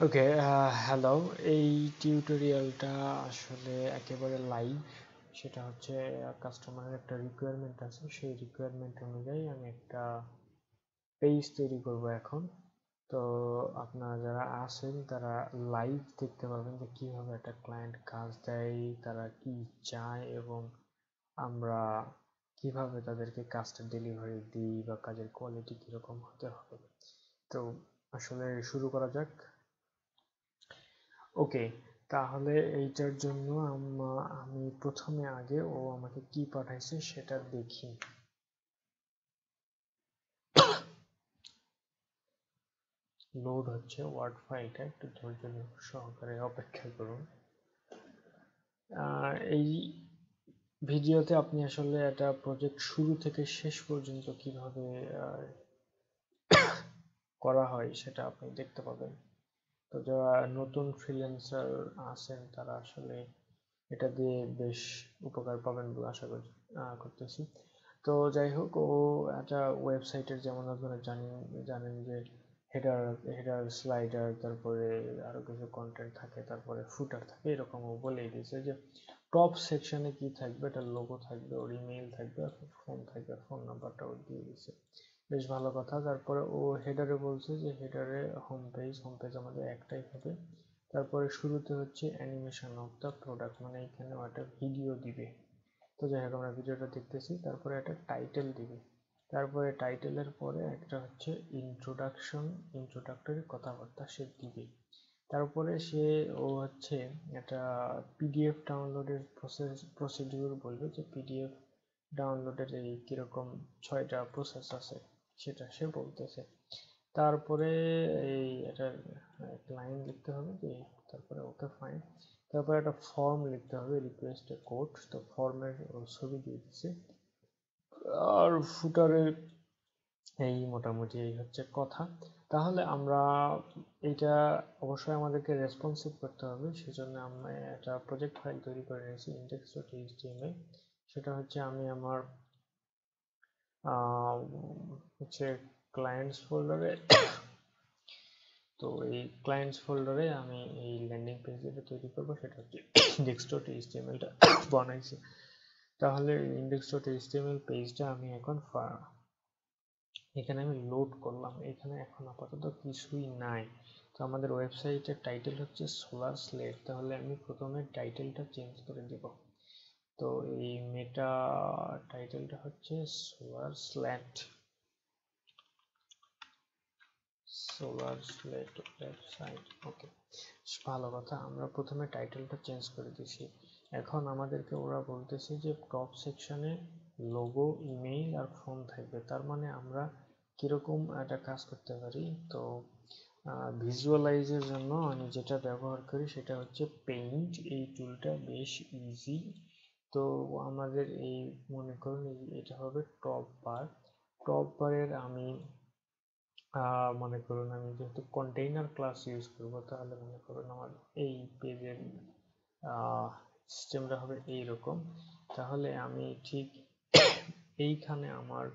Okay hello এই টিউটোরিয়ালটা আসলে একেবারে লাইভ সেটা হচ্ছে কাস্টমারের একটা রিকোয়ারমেন্ট আছে। সেই রিকোয়ারমেন্ট অনুযায়ী আমি একটা পেজ তৈরি করব এখন। তো আপনারা যারা আছেন, তারা লাইভ দেখতে পাবেন যে কীভাবে একটা ক্লায়েন্ট কাজ দেয়, তারা কি চায় এবং আমরা কীভাবে তাদেরকে কাজটা ডেলিভারি দিই বা কাজের কোয়ালিটি কীরকম হতে হবে। তো আসলে শুরু করা যাক। ওকে তাহলে এইটার জন্য আমি প্রথমে আগে ও আমাকে কি পাঠাইছে সেটা দেখি। লোড হচ্ছে ওয়ার্ড ফাইলটা একটু ধৈর্য সহকারে অপেক্ষা করুন। এই ভিডিওতে আপনি আসলে একটা প্রজেক্ট শুরু থেকে শেষ পর্যন্ত কীভাবে করা হয় সেটা আপনি দেখতে পাবেন। তো যারা নতুন ফ্রিল্যান্সার আছেন, তারা আসলে এটা দিয়ে বেশ উপকার পাবেন বলে আশা করতেছি। তো যাই হোক, ও একটা ওয়েবসাইটের যেমন আপনারা জানেন জানেন যে হেডার হেডার স্লাইডার তারপরে আরও কিছু কন্টেন্ট থাকে, তারপরে ফুটার থাকে, এরকম ও বলেই দিয়েছে যে টপ সেকশনে কি থাকবে এটা লোগো থাকবে, ওর ইমেইল থাকবে, আর ফোন থাকবে ফোন নাম্বারটা ও দিয়ে দিয়েছে। বেশ ভালো কথা। তারপরে ও হেডারে বলছে যে হেডারে হোম পেজ হোম পেজ আমাদের একটাই হবে। তারপরে শুরুতে হচ্ছে অ্যানিমেশন অফ দ্য প্রোডাক্ট মানে এখানে একটা ভিডিও দিবে। তো যাই হোক, আমরা ভিডিওটা দেখতেছি। তারপরে একটা টাইটেল দিবে। তারপরে টাইটেলের পরে একটা হচ্ছে ইন্ট্রোডাকশন ইন্ট্রোডাক্টরি কথাবার্তা সে দিবে। তারপরে সে ও হচ্ছে একটা পিডিএফ ডাউনলোডের প্রসেস প্রসিডিউর বলবে যে পিডিএফ ডাউনলোডের এই কীরকম ছয়টা প্রসেস আছে। সেটা সে বলতেছে। তারপরে এই একটা লাইন লিখতে হবে যে, তারপরে ওকে ফাইন তারপরে একটা ফর্ম লিখতে হবে রিকোয়েস্ট কোড তো ফর্মের ছবি দিয়ে দিচ্ছে। আর ফুটারে এই মোটামুটি এই হচ্ছে কথা। তাহলে আমরা এটা অবশ্যই আমাদেরকে রেসপন্সিভ করতে হবে। সেজন্য আমরা একটা প্রজেক্ট ফাইল তৈরি করে নিয়েছি ইন্ডেক্স সেটা হচ্ছে আমি আমার হচ্ছে ক্লায়েন্টস ফোল্ডারে তো এই ক্লায়েন্টস ফোল্ডারে আমি এই ল্যান্ডিং পেজ যেটা তৈরি করব সেটা হচ্ছে ইন্ডেক্স ডট এইচটিএমএলটা বানাইছি। তাহলে ইন্ডেক্স ডট এইচটিএমএল পেজটা আমি এখন এখানে আমি লোড করলাম। এখানে এখন আপাতত কিছুই নাই। তো আমাদের ওয়েবসাইটের টাইটেল হচ্ছে সোলার স্লেট তাহলে আমি প্রথমে টাইটেলটা চেঞ্জ করে দেব। তো এই মেটা টাইটেলটা হচ্ছে solar slate solar slate website okay ভালো কথা, আমরা প্রথমে টাইটেলটা চেঞ্জ করে দিছি এখন আমাদেরকে ওরা বলতেছে যে টপ সেকশনে লোগো ইমেইল আর ফোন থাকবে। তার মানে আমরা কীরকম একটা কাজ করতে পারি? তো ভিজুয়ালাইজের জন্য আমি যেটা ব্যবহার করি সেটা হচ্ছে পেইন্ট এই টুলটা বেশ ইজি তো আমাদের এই মনে করুন এটা হবে টপ বার টপ বারের আমি মনে করুন আমি যেহেতু কন্টেইনার ক্লাস ইউজ করব, তাহলে মনে করুন আমার এই পেজের সিস্টেমটা হবে এই রকম তাহলে আমি ঠিক এইখানে আমার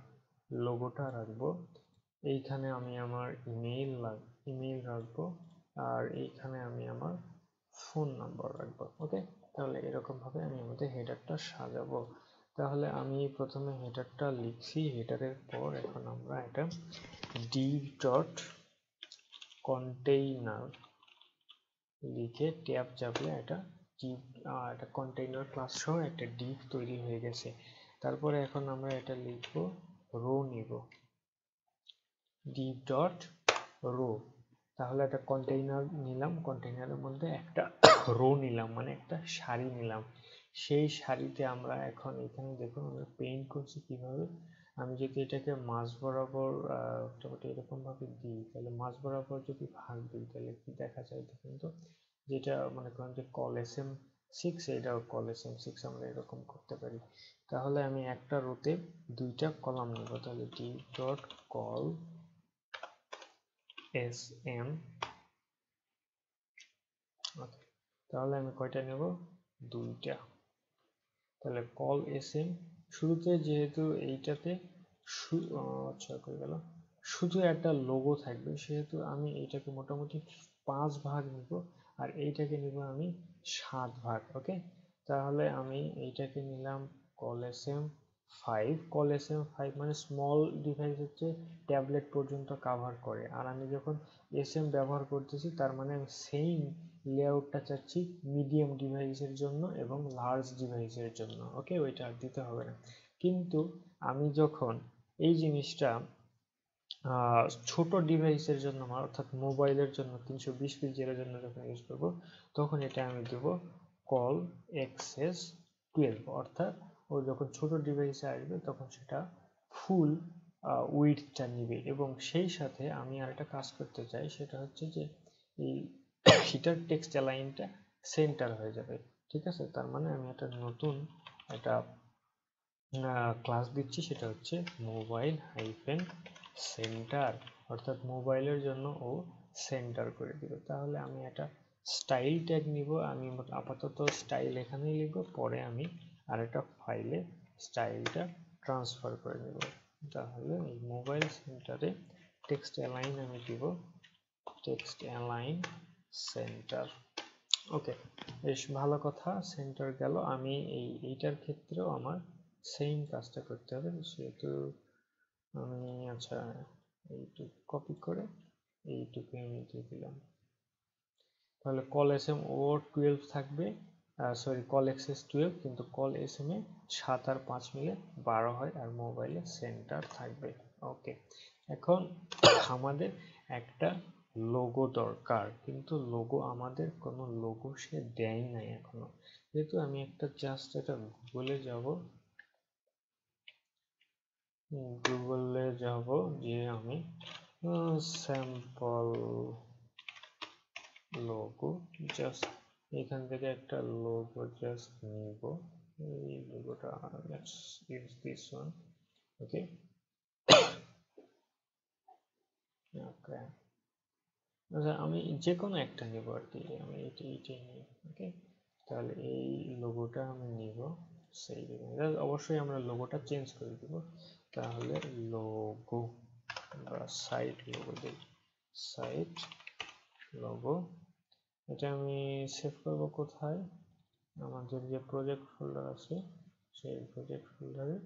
লোগোটা রাখব। এইখানে আমি আমার ইমেইল ইমেইল রাখব। আর এইখানে আমি আমার ফোন নাম্বার রাখব ওকে তাহলে এরকম ভাবে আমি আমাদের হেডারটা সাজাবো। তাহলে আমি প্রথমে হেডারটা লিখছি। হেডারের পর এখন আমরা এটা div ডট কন্টেইনার লিখে ট্যাব চাপলে এটা একটা কন্টেইনার ক্লাস সহ একটা div তৈরি হয়ে গেছে। তারপরে এখন আমরা এটা লিখব রো নিব। div ডট রো তাহলে একটা কন্টেইনার নিলাম। কন্টেইনারের মধ্যে একটা রো নিলাম মানে একটা শাড়ি নিলাম। সেই শাড়িতে আমরা এখন এখানে দেখুন আমরা পেইন্ট করছি কীভাবে? আমি যদি এটাকে মাঝ বরাবর মোটামুটি এরকম ভাবে দিই, তাহলে মাঝ বরাবর যদি ভাগ দিই, তাহলে কি দেখা যায় দেখুন তো? যেটা মনে করেন যে কল এস এম সিক্স এটাও কল এস এম সিক্স আমরা এরকম করতে পারি। তাহলে আমি একটা রোতে দুইটা কলাম নেব, তাহলে D dot col S M তাহলে আমি কয়টা নেব? দুইটা। তাহলে কল এস এম শুরুতে যেহেতু এইটাতে আচ্ছা গেল? শুধু একটা লোগো থাকবে, সেহেতু আমি এইটাকে মোটামুটি পাঁচ ভাগ নিব, আর এইটাকে নিব আমি সাত ভাগ ওকে তাহলে আমি এইটাকে নিলাম col S M five col S M five মানে স্মল ডিভাইস হচ্ছে ট্যাবলেট পর্যন্ত কাভার করে। আর আমি যখন এস এম ব্যবহার করতেছি, তার মানে আমি সেম লেআউটটা চাচ্ছি মিডিয়াম ডিভাইসের জন্য এবং লার্জ ডিভাইসের জন্য। ওকে ওইটা আর দিতে হবে না। কিন্তু আমি যখন এই জিনিসটা ছোট ডিভাইসের জন্য অর্থাৎ মোবাইলের জন্য, তিনশো বিশ পিক্সেলের জন্য যখন ইউজ করব, তখন এটা আমি দেব কল এক্সেস টুয়েলভ অর্থাৎ ও যখন ছোট ডিভাইসে আসবে, তখন সেটা ফুল উইথটা নিবে। এবং সেই সাথে আমি আর একটা কাজ করতে চাই, সেটা হচ্ছে যে এই হিটার টেক্সট অ্যালাইনটা সেন্টার হয়ে যাবে, ঠিক আছে? তার মানে আমি একটা নতুন একটা ক্লাস দিচ্ছি, সেটা হচ্ছে মোবাইল হাইফেন সেন্টার অর্থাৎ মোবাইলের জন্য ও সেন্টার করে দিবে তাহলে আমি একটা স্টাইল ট্যাগ নিব, আমি আপাতত স্টাইল এখানেই লিখব, পরে আমি আর একটা ফাইলে স্টাইলটা ট্রান্সফার করে নেব। তাহলে এই মোবাইল সেন্টারে টেক্সট অ্যালাইন আমি দিব টেক্সট অ্যালাইন সেন্টার ওকে বেশ ভালো কথা সেন্টার গেল। আমি এই, এইটার ক্ষেত্রেও আমার সেম কাজটা করতে হবে সেহেতু আমি আচ্ছা এইটুকু কপি করে এইটুকু আমি দিয়ে দিলাম। তাহলে কল এস এম ও টুয়েলভ থাকবে সরি কল এক্সেস টুয়েলভ কিন্তু কল এস এম এ সাত আর পাঁচ মিলে বারো হয় আর মোবাইলে সেন্টার থাকবে। ওকে এখন আমাদের একটা লোগো দরকার। কিন্তু লোগো আমাদের কোনো লোগো সে দেয় নাই এখনও। যেহেতু আমি একটা জাস্ট এটা গুগলে যাব গুগলে যাব যে আমি স্যাম্পল লোগো জাস্ট এখান থেকে একটা লোগো জাস্ট নিব। এই লোগোটা let's use this one okay okay আমি যে কোনো একটা নেব আর কি, আমি এটা এইটাই নিই ওকে তাহলে এই লোগোটা আমি নিব সেই অবশ্যই আমরা লোগোটা চেঞ্জ করে দিব। তাহলে লোগো বা সাইট লোগো দিই। সাইট লোগো এটা আমি সেভ করব কোথায়? আমাদের যে প্রজেক্ট ফোল্ডার আছে, সেই প্রজেক্ট ফোল্ডারে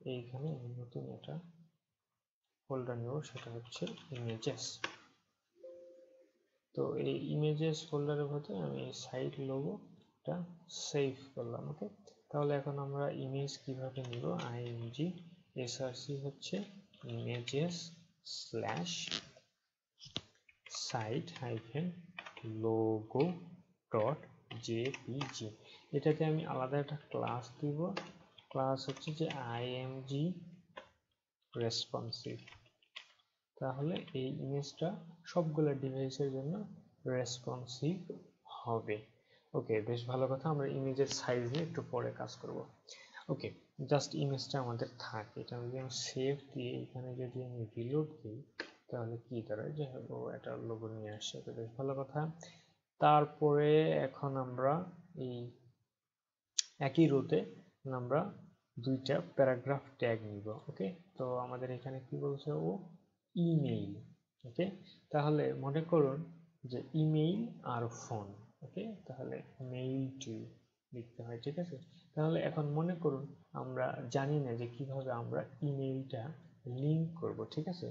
এইখানে আমি নতুন একটা ফোল্ডার নেব, সেটা হচ্ছে ইমেজেস তো এই ইমেজেস ফোল্ডারের ভেতরে আমি সাইট লোগোটা সেভ করলাম ওকে তাহলে এখন আমরা ইমেজ কীভাবে নিব? আইএমজি এসআরসি হচ্ছে images slash site hyphen logo dot JPG এটাতে আমি আলাদা একটা ক্লাস দিব। ক্লাস হচ্ছে যে আইএমজি রেসপন্সিভ তাহলে এই ইমেজটা সবগুলো ডিভাইসের জন্য রেসপন্সিভ হবে। ওকে বেশ ভালো কথা, আমরা ইমেজের সাইজ নিয়ে একটু পরে কাজ করব। ওকে জাস্ট ইমেজটা আমাদের থাকে, এটা আমি সেভ দিয়ে এখানে যদি আমি রিলোড দিই, তাহলে কি দাঁড়ায়? যে ও একটা লোগো নিয়ে আসছে, তো বেশ ভালো কথা। তারপরে এখন আমরা এই একই রোতে আমরা দুইটা প্যারাগ্রাফ ট্যাগ নিব ওকে তো আমাদের এখানে কি বলছে ও? ইমেইল ওকে তাহলে মনে করুন যে ইমেইল আর ফোন ওকে তাহলে মেইল টু লিখতে হয়, ঠিক আছে? তাহলে এখন মনে করুন আমরা জানি না যে কীভাবে আমরা ইমেইলটা লিঙ্ক করব, ঠিক আছে?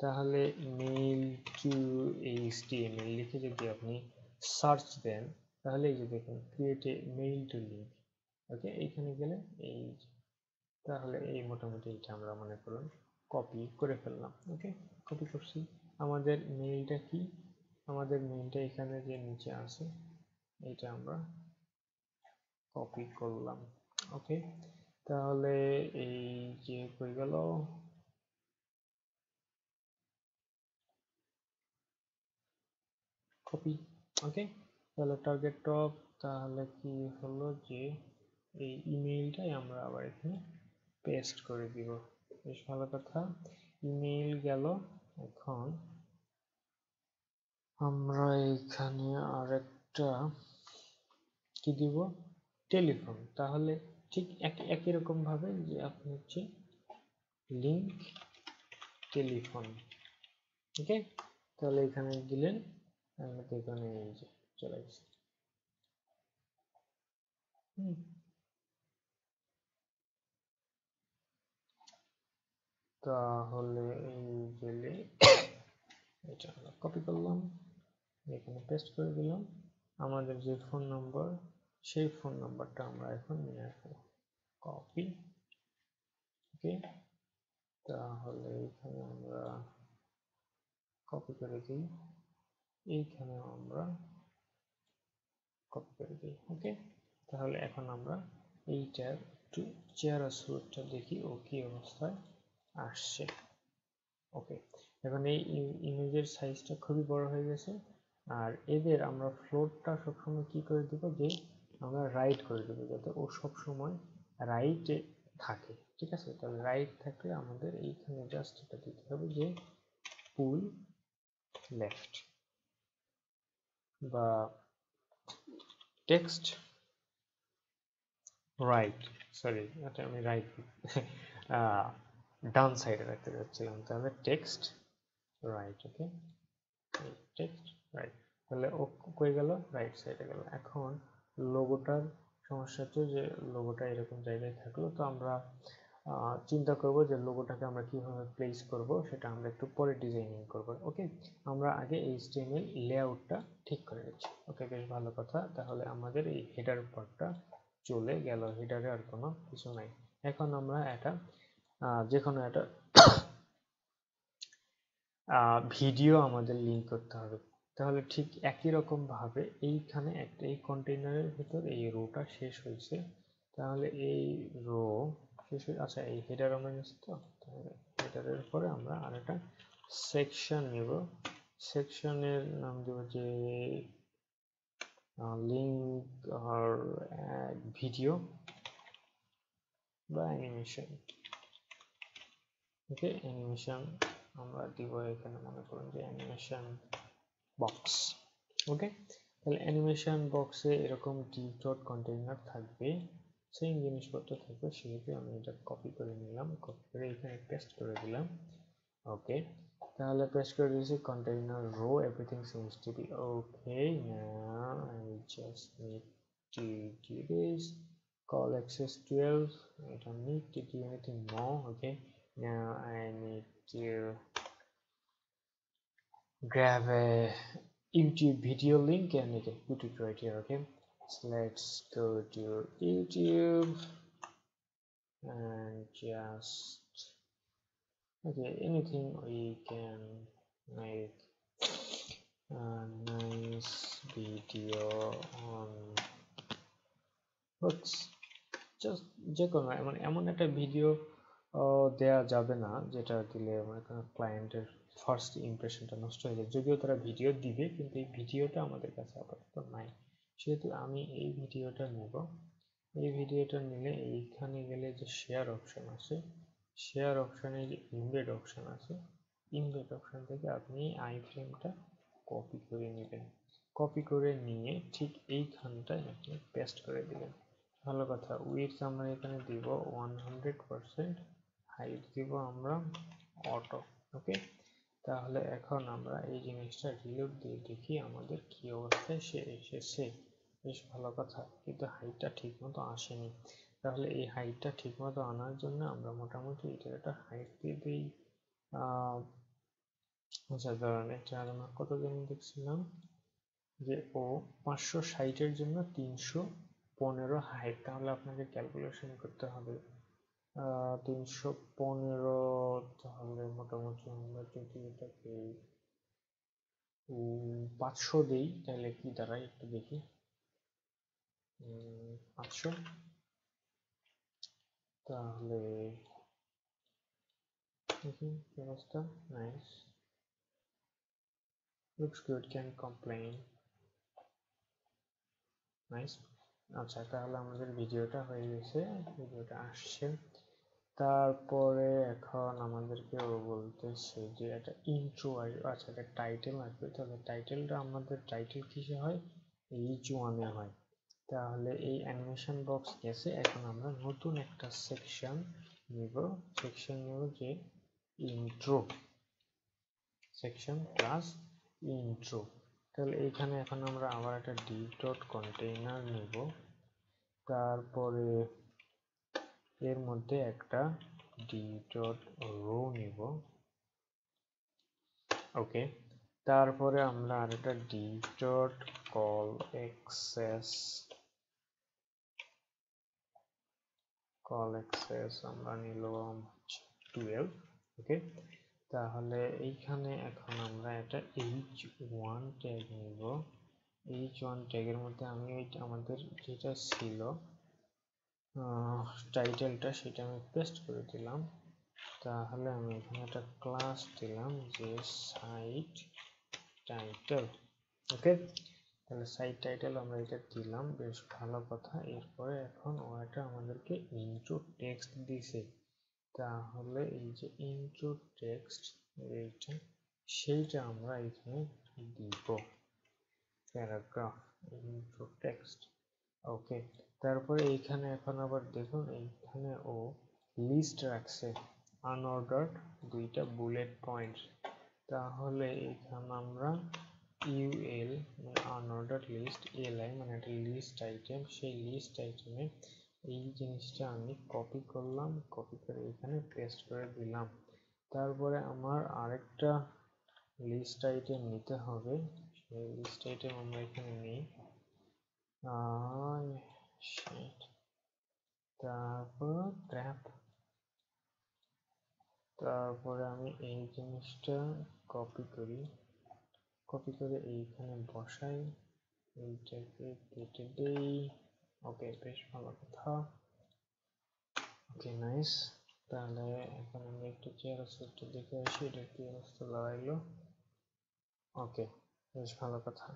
তাহলে mail to H D M HTML লিখে যদি আপনি সার্চ দেন, তাহলে এই যে দেখুন create a mail to link okay এইখানে গেলে এই তাহলে এই মোটামুটি এটা আমরা মনে করুন কপি করে ফেললাম ওকে কপি করছি। আমাদের মেইলটা কি? আমাদের মেইলটা এখানে যে নিচে আছে, এটা আমরা কপি করলাম ওকে তাহলে এই যে হয়ে গেল। কপি ওকে তাহলে টার্গেট টপ তাহলে কি হলো যে এই ইমেইলটাই আমরা আবার এখানে পেস্ট করে দিব। বেশ ভালো কথা। ইমেইল গেল এখন। আমরা এখানে আরেকটা কি দিব? টেলিফোন। তাহলে ঠিক একই রকম ভাবে যে আপনি হচ্ছে লিংক টেলিফোন। ওকে? তাহলে এখানে দিলেন আমরা যে চলে গেছে। হুম। তাহলে এই গেলে এটা আমরা কপি করলাম, এখানে পেস্ট করে দিলাম। আমাদের যে ফোন নম্বর সেই ফোন নাম্বারটা আমরা এখন নিয়ে আসব। কপি ওকে তাহলে এখানে আমরা কপি করে দিই। এইখানে আমরা কপি করে দিই ওকে তাহলে এখন আমরা এইটার একটু চেহারা সুরটা দেখি ও কি অবস্থায়। আসছে। ওকে এখন এই ইমেজের সাইজটা খুবই বড় হয়ে গেছে। আর এদের আমরা ফ্লোরটা সবসময় কি করে দেব? যে আমরা রাইট করে দেবো, যাতে ও সবসময় রাইটে থাকে। ঠিক আছে? তাহলে রাইট থাকলে আমাদের এইখানে জাস্ট এটা দিতে হবে যে পুল লেফট বা টেক্সট রাইট সরি আমি রাইট ডান সাইডে রাখতে যাচ্ছিলাম তাহলে text right okay text right তাহলে ও কই গেল? রাইট সাইডে গেল। এখন লোগোটার সমস্যা হচ্ছে যে লোগোটা এরকম জায়গায় থাকল, তো আমরা চিন্তা করব যে লোগোটাকে আমরা কীভাবে প্লেস করব, সেটা আমরা একটু পরে ডিজাইনিং করব ওকে আমরা আগে এই স্টেমের লেআউটটা ঠিক করে নিচ্ছি। ওকে বেশ ভালো কথা। তাহলে আমাদের এই হেডার পার্টটা চলে গেল। হেডারে আর কোনো কিছু নাই। এখন আমরা এটা যে কোনো একটা ভিডিও আমাদের লিঙ্ক করতে হবে। তাহলে ঠিক একই রকম ভাবে এইখানে একটা, এই কন্টেইনারের ভিতর এই রোটা শেষ হয়েছে। তাহলে এই রো শেষ হয়ে আচ্ছা এই হেডার আমরা নিচ্ছি তো? হেডারের পরে আমরা আর একটা সেকশন নেব সেকশনের নাম দেব যে লিঙ্ক আর ভিডিও বা অ্যানিমেশন ওকে অ্যানিমেশন আমরা দিব এখানে মনে করুন যে অ্যানিমেশন বক্স ওকে? তাহলে অ্যানিমেশন বক্সে এরকম ডিপ ডট কন্টেইনার থাকবে সেম জিনিসপত্র থাকবে, সেহেতু আমি এটা কপি করে নিলাম কপি করে এখানে পেস্ট করে দিলাম, ওকে? তাহলে পেস্ট করে দিয়েছি container row everything seems to be okay now just need to do this call access 12 I don't need to do now I need to grab a YouTube video link and I can put it right here okay so let's go to YouTube and just okay anything we can make a nice video on books just যে কোনো এমন এমন একটা video দেয়া যাবে না, যেটা দিলে মনে করেন ক্লায়েন্টের ফার্স্ট ইমপ্রেশনটা নষ্ট হয়ে যায় যদিও তারা ভিডিও দিবে, কিন্তু এই ভিডিওটা আমাদের কাছে আপাতত নাই। সেহেতু আমি এই ভিডিওটা নেব। এই ভিডিওটা নিলে এইখানে গেলে যে শেয়ার অপশন আছে শেয়ার অপশানে যে ইমবেড অপশন আছে ইমবেড অপশন থেকে আপনি আই ফ্রেমটা কপি করে নেবেন। কপি করে নিয়ে ঠিক এইখানটায় আপনি পেস্ট করে দিবেন। ভালো কথা উইথ আমরা এখানে দিব ওয়ান হান্ড্রেড পারসেন্ট হাইট দিব আমরা অটো ওকে তাহলে এখন আমরা এই জিনিসটা রিলোড দিয়ে দেখি আমাদের কি অবস্থায়, সে এসেছে বেশ ভালো কথা, কিন্তু হাইটটা ঠিক মতো আসেনি। তাহলে এই হাইটটা ঠিক মতো আনার জন্য আমরা মোটামুটি এটার একটা হাইট দিয়ে দিই। আচ্ছা ধরেন এটা আমরা কত জন দেখছিলাম? যে ও পাঁচশো ষাটের জন্য তিনশো পনেরো হাইট তাহলে আপনাকে ক্যালকুলেশন করতে হবে। তিনশো পনেরো তাহলে মোটামুটি আমরা যদি এটাকে পাঁচশো দিই, তাহলে কি দাঁড়ায় একটু দেখি। পাঁচশো। তাহলে, দেখি অবস্থা? Nice looks good can complain. Nice আচ্ছা তাহলে আমাদের ভিডিওটা হয়ে গেছে, ভিডিওটা আসছে। তারপরে এখন আমাদেরকে ও বলতেছে যে একটা ইন্ট্রো আচ্ছা একটা টাইটেল আসবে। তাহলে টাইটেলটা আমাদের টাইটেল কিসে হয়? এইচ ওয়ানে হয়। তাহলে এই অ্যানিমেশন বক্স গেছে। এখন আমরা নতুন একটা সেকশন নিব। সেকশন নিব যে ইন্ট্রো সেকশন প্লাস ইন্ট্রো তাহলে এইখানে এখন আমরা আবার একটা ডি ডট কন্টেইনার নিব। তারপরে এর মধ্যে একটা ডি ডট রো নিব। ওকে, তারপরে আমরা আরেকটা D dot col XS col XS আমরা নিলাম টুয়েলভ ওকে? তাহলে এইখানে এখন আমরা একটা এইচ ওয়ান ট্যাগ নিব। এইচ ওয়ান ট্যাগের মধ্যে আমি আমাদের যেটা ছিল টাইটেলটা সেটা আমি পেস্ট করে দিলাম। তাহলে আমি এখানে একটা ক্লাস দিলাম যে সাইট টাইটেল ওকে তাহলে সাইট টাইটেল আমরা এটা দিলাম, বেশ ভালো কথা। এরপরে এখন ও এটা আমাদেরকে ইন্ট্রো টেক্সট দিছে। তাহলে এই যে ইন্ট্রো টেক্সট এইটা, সেইটা আমরা এখানে দিব। প্যারাগ্রাফ ইন্ট্রো টেক্সট ওকে তারপরে এইখানে এখন আবার দেখুন, এইখানে ও লিস্ট রাখছে আনঅর্ডার্ড দুইটা বুলেট পয়েন্ট তাহলে এখানে আমরা ইউএল আনঅর্ডার্ড লিস্ট এলআই মানে একটা লিস্ট আইটেম সেই লিস্ট আইটেমে এই জিনিসটা আমি কপি করলাম কপি করে এখানে পেস্ট করে দিলাম। তারপরে আমার আরেকটা লিস্ট আইটেম নিতে হবে, সেই লিস্ট আইটেম আমরা এখানে নিই। তারপর ট্র্যাপ তারপরে আমি এই জিনিসটা কপি করি। কপি করে এইখানে বসাই। এইটাকে কেটে দেই। ওকে বেশ ভালো কথা। ওকে নাইস তাহলে এখন আমি একটু চেয়ার সেটটা দেখে আসি, এটা কি অবস্থা দাঁড়াইলো? ওকে বেশ ভালো কথা।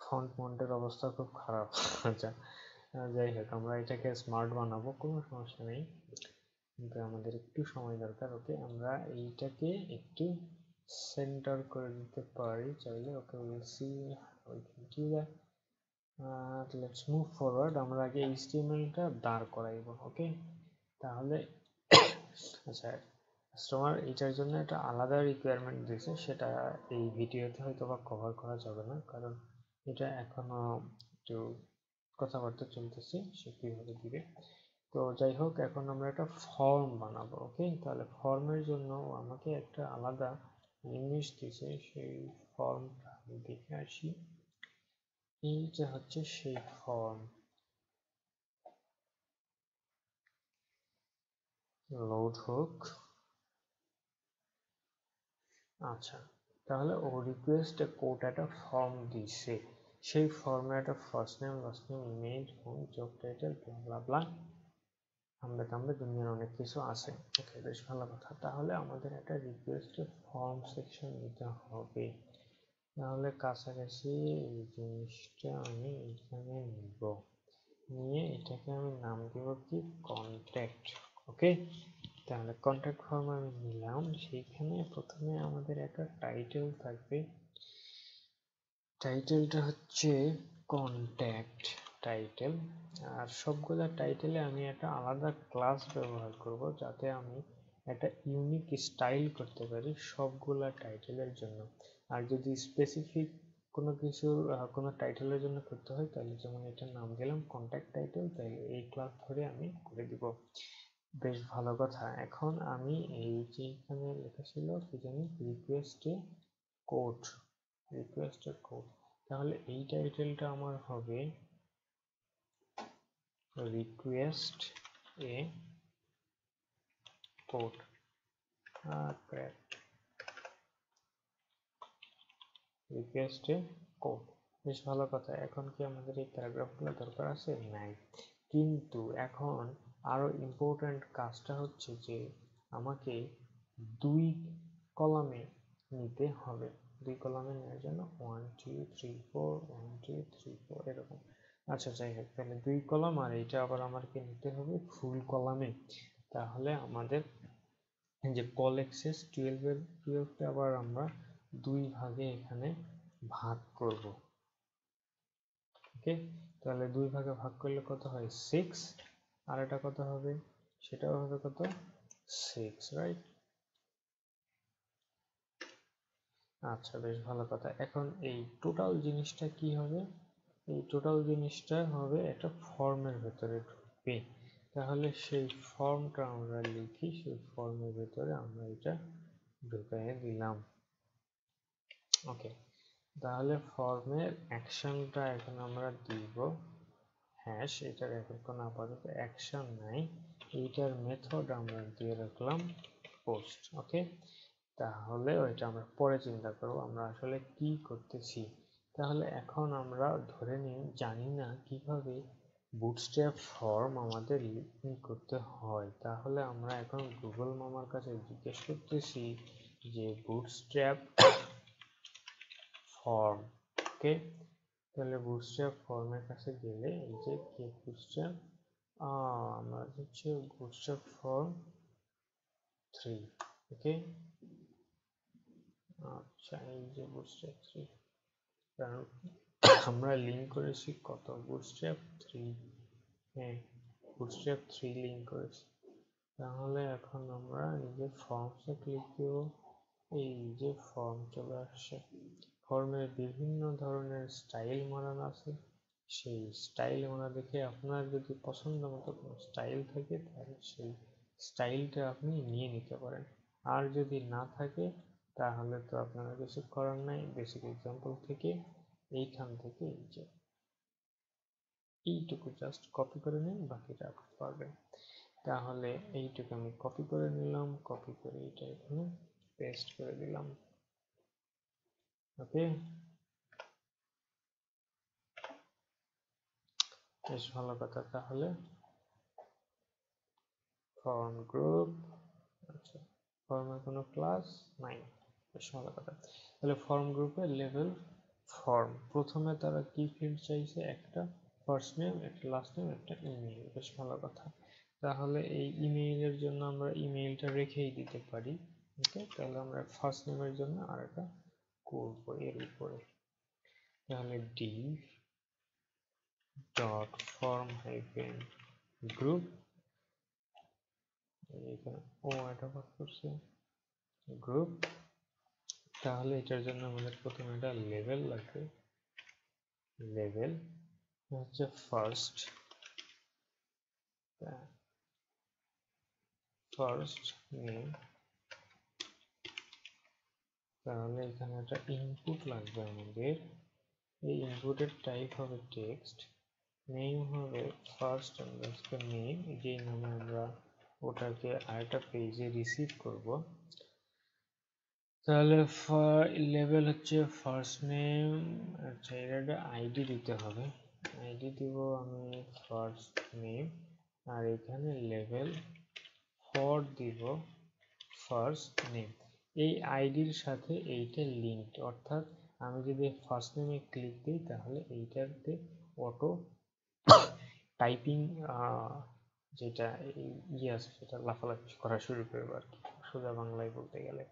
ফন্ট মন্টের অবস্থা খুব খারাপ। আচ্ছা যাই হোক আমরা এটাকে স্মার্ট বানাবো, কোনো সমস্যা নেই। কিন্তু আমাদের একটু সময় দরকার ওকে আমরা এইটাকে একটু সেন্টার করে দিতে পারি, চাইলে okay will see we can let's move forward আমরা আগে এইচটিএমএলটা দাঁড় করাইব ওকে তাহলে আচ্ছা কাস্টমার এটার জন্য একটা আলাদা রিকোয়ারমেন্ট দিয়েছে, সেটা এই ভিডিওতে হয়তো বা কভার করা যাবে না, কারণ এটা এখনও একটু কথাবার্তা চলতেছে, সে কীভাবে দিবে? তো যাই হোক, এখন আমরা একটা ফর্ম বানাবো ওকে তাহলে ফর্মের জন্য আমাকে একটা আলাদা জিনিস দিছে সেই ফর্মটা আমি দেখে আসি। এইটা হচ্ছে সেই ফর্ম লোড হোক আচ্ছা তাহলে ও রিকোয়েস্ট একটা ফর্ম দিছে সেই ফর্মে একটা first name last name image home job title blah blah আমরা আমরা দুনিয়ার অনেক কিছু আছে। ওকে, বেশ ভালো কথা। তাহলে আমাদের একটা রিকোয়েস্টের ফর্ম সেকশন নিতে হবে। তাহলে কাছাকাছি এই জিনিসটা আমি এখানে নিব। নিয়ে এটাকে আমি নাম দেব কি? Contact okay? তাহলে কন্ট্যাক্ট ফর্ম আমি নিলাম। সেইখানে প্রথমে আমাদের একটা টাইটেল থাকবে। টাইটেলটা হচ্ছে কন্ট্যাক্ট টাইটেল আর সবগুলা টাইটেলে আমি একটা আলাদা ক্লাস ব্যবহার করব যাতে আমি একটা ইউনিক স্টাইল করতে পারি সবগুলা টাইটেলের জন্য। আর যদি স্পেসিফিক কোনো কিছুর কোনো টাইটেলের জন্য করতে হয়, তাহলে যেমন এটার নাম দিলাম কন্ট্যাক্ট টাইটেল তাহলে এই ক্লাস ধরে আমি করে দিব। বেশ ভালো কথা। এখন আমি এই যে এখানে লেখা ছিল কি জানি রিকোয়েস্টে কোড রিকোয়েস্টের কোড তাহলে এই টাইটেলটা আমার হবে request a code request a code বেশ ভালো কথা। এখন কি আমাদের এই প্যারাগ্রাফগুলো দরকার আছে? নাই। কিন্তু এখন আরও ইম্পর্ট্যান্ট কাজটা হচ্ছে যে আমাকে দুই কলামে নিতে হবে। দুই কলামে নেওয়ার জন্য one two three four one two three four এরকম। আচ্ছা যাই হোক, তাহলে দুই কলাম, আর এইটা আবার আমাকে নিতে হবে ফুল কলামে। তাহলে আমাদের যে কল এক্সেস টুয়েলভের টুয়েলভটা আবার আমরা দুই ভাগে এখানে ভাগ করব। ওকে তাহলে দুই ভাগে ভাগ করলে কত হয়? সিক্স আর এটা কত হবে? সেটাও হবে কত? সিক্স রাইট আচ্ছা বেশ ভালো কথা। এখন এই টোটাল জিনিসটা কি হবে? এই টোটাল জিনিসটা হবে একটা ফর্মের ভেতরে ঢুকবে। তাহলে সেই ফর্মটা আমরা লিখি, সেই ফর্মের ভেতরে আমরা এটা ঢুকিয়ে দিলাম। ওকে তাহলে ফর্মের অ্যাকশনটা এখন আমরা দিব। হ্যাশ এটার এখন আপাতত অ্যাকশন নাই। এইটার মেথড আমরা দিয়ে রাখলাম পোস্ট ওকে তাহলে ওইটা আমরা পরে চিন্তা করব, আমরা আসলে কি করতেছি। তাহলে এখন আমরা ধরে নিই, জানি না কীভাবে বুটস্ট্র্যাপ ফর্ম আমাদের করতে হয়। তাহলে আমরা এখন গুগল মামার কাছে জিজ্ঞেস করতেছি যে বুটস্ট্র্যাপ ফর্ম ওকে তাহলে বুটস্ট্র্যাপ ফর্মের কাছে গেলে এই যে কে বুটস্ট্র্যাপ আমরা হচ্ছে বুটস্ট্র্যাপ ফর্ম থ্রি ওকে আচ্ছা এই যে বুটস্ট্র্যাপ থ্রি কারণ আমরা লিঙ্ক করেছি কত? বুটস্ট্র্যাপ থ্রি হ্যাঁ বুটস্ট্র্যাপ থ্রি লিঙ্ক করেছি। তাহলে এখন আমরা এই যে ফর্মসে ক্লিক দেব। এই যে ফর্ম চলে আসছে। ফর্মের বিভিন্ন ধরনের স্টাইল মারানো আছে। সেই স্টাইল মারা দেখে আপনার যদি পছন্দ মতো কোনো স্টাইল থাকে, তাহলে সেই স্টাইলটা আপনি নিয়ে নিতে পারেন। আর যদি না থাকে তাহলে তো আপনার কিছু করার নাই বেসিক এক্সাম্পল থেকে এইখান থেকে এই যে। এইটুকু জাস্ট কপি করে নিন, বাকিটা আপনি পারবেন। তাহলে এইটুকু আমি কপি করে নিলাম কপি করে এটা এখানে পেস্ট করে দিলাম। ওকে বেশ ভালো কথা তাহলে। ফর্ম গ্রুপ আচ্ছা ফর্মের কোনো ক্লাস নাই ভালো কথা। তাহলে ফর্ম গ্রুপে লেভেল ফর্ম প্রথমে তারা কি ফিল্ড চাইছে? একটা ফার্স্ট নেম একটা লাস্ট নেম একটা ইমেইল বেশ ভালো কথা। তাহলে এই ইমেইলের জন্য আমরা ইমেইলটা রেখেই দিতে পারি। ওকে? তাহলে আমরা ফার্স্ট নেমের জন্য আর একটা করব এর উপরে। তাহলে div dot form hyphen group এখানে ও এটা করছে। গ্রুপ তাহলে এটার জন্য আমাদের প্রথমে একটা লেভেল লাগবে। লেভেল হচ্ছে ফার্স্ট ফার্স্ট নেম তাহলে এখানে একটা ইনপুট লাগবে আমাদের। এই ইনপুটের টাইপ হবে টেক্সট নেম হবে ফার্স্ট নেম যেই নামে আমরা ওটাকে আরেকটা পেজে রিসিভ করব। তাহলে লেভেল হচ্ছে ফার্স্ট নেম আচ্ছা একটা আইডি দিতে হবে। আইডি দিব আমি ফার্স্ট নেম আর এখানে লেভেল ফর দিব ফার্স্ট নেম এই আইডির সাথে এইটা লিঙ্কড অর্থাৎ আমি যদি ফার্স্ট নেমে ক্লিক দিই, তাহলে এইটাতে অটো টাইপিং যেটা ইয়ে আছে, সেটা লাফালাফি করা শুরু করবে আর কি, সোজা বাংলায় বলতে গেলে।